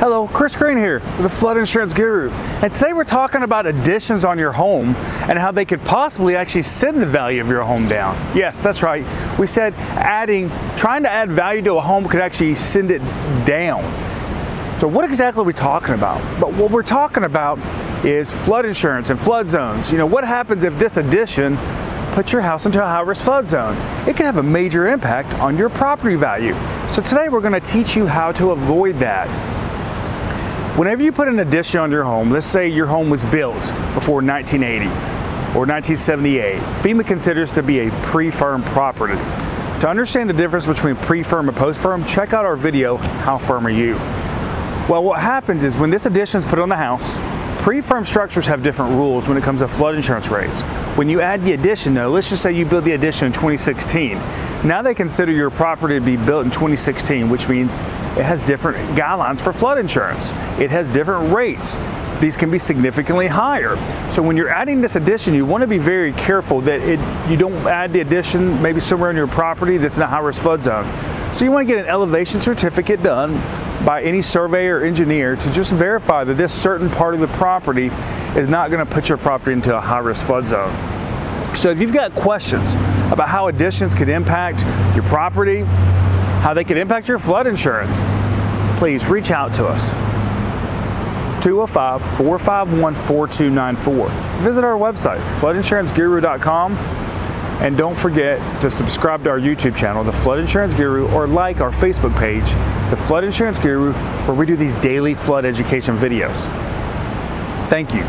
Hello, Chris Green here, with the Flood Insurance Guru. And today we're talking about additions on your home and how they could possibly actually send the value of your home down. Yes, that's right. We said adding, trying to add value to a home could actually send it down. So what exactly are we talking about? But what we're talking about is flood insurance and flood zones. You know, what happens if this addition puts your house into a high-risk flood zone? It can have a major impact on your property value. So today we're gonna teach you how to avoid that. Whenever you put an addition on your home, let's say your home was built before 1980 or 1978, FEMA considers to be a pre-firm property. To understand the difference between pre-firm and post-firm, check out our video, How Firm Are You? Well, what happens is when this addition is put on the house, Pre-firm structures have different rules when it comes to flood insurance rates. When you add the addition though, let's just say you build the addition in 2016. Now they consider your property to be built in 2016, which means it has different guidelines for flood insurance. It has different rates. These can be significantly higher. So when you're adding this addition, you want to be very careful that it, you don't add the addition maybe somewhere on your property that's in a high-risk flood zone. So you want to get an elevation certificate done by any surveyor or engineer to just verify that this certain part of the property is not going to put your property into a high-risk flood zone. So if you've got questions about how additions could impact your property, how they could impact your flood insurance, please reach out to us. 205-451-4294. Visit our website, floodinsuranceguru.com and don't forget to subscribe to our YouTube channel, The Flood Insurance Guru, or like our Facebook page, The Flood Insurance Guru, where we do these daily flood education videos. Thank you.